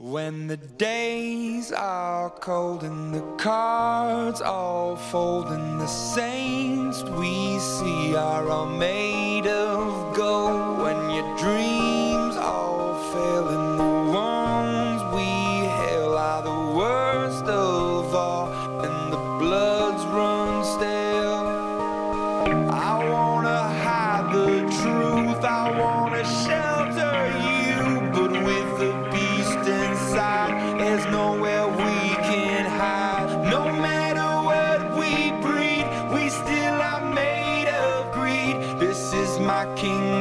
When the days are cold and the cards all fold and the saints we see are all made king.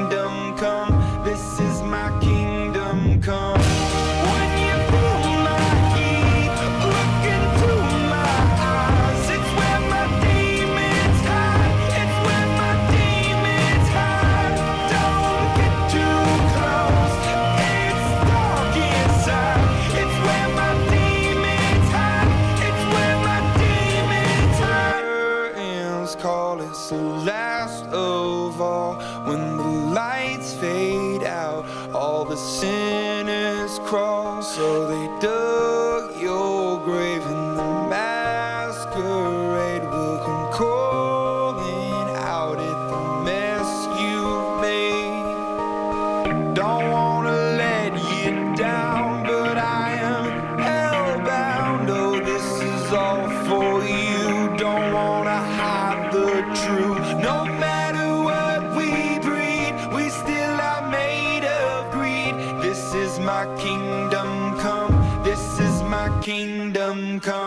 the lights fade out, all the sinners crawl. So they dug your grave, and the masquerade will come calling out at the mess you've made. Don't wanna let you down, but I am hellbound. Oh, this is all. kingdom come.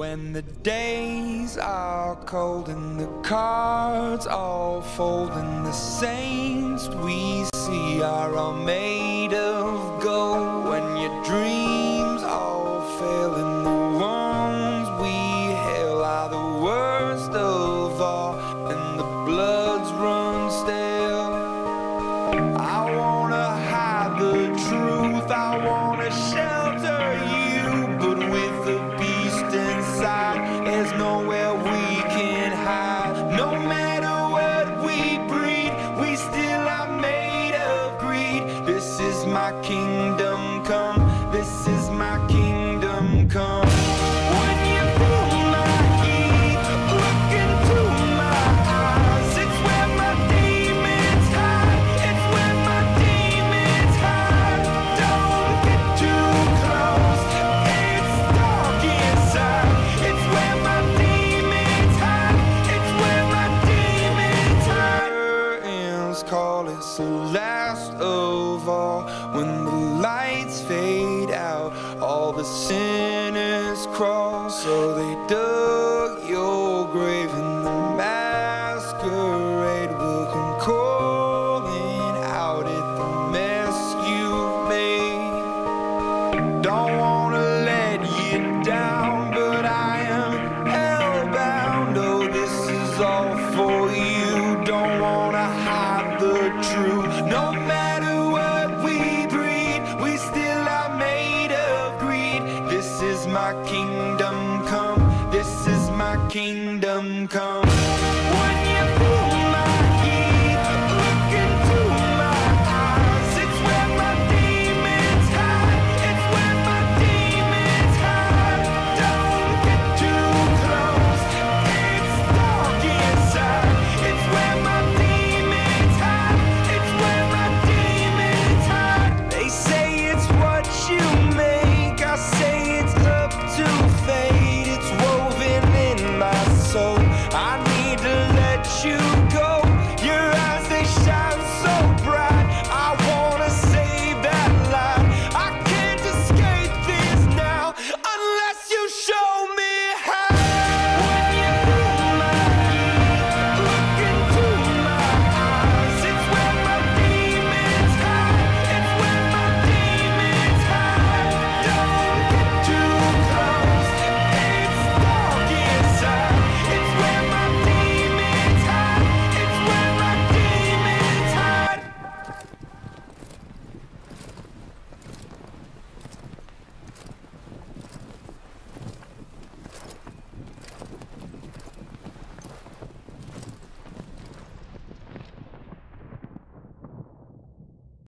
When the days are cold and the cards all fold and the saints we see are all made of gold. made of greed. This is my kingdom come. This is my kingdom. the sinners crawl, so they do. kingdom come.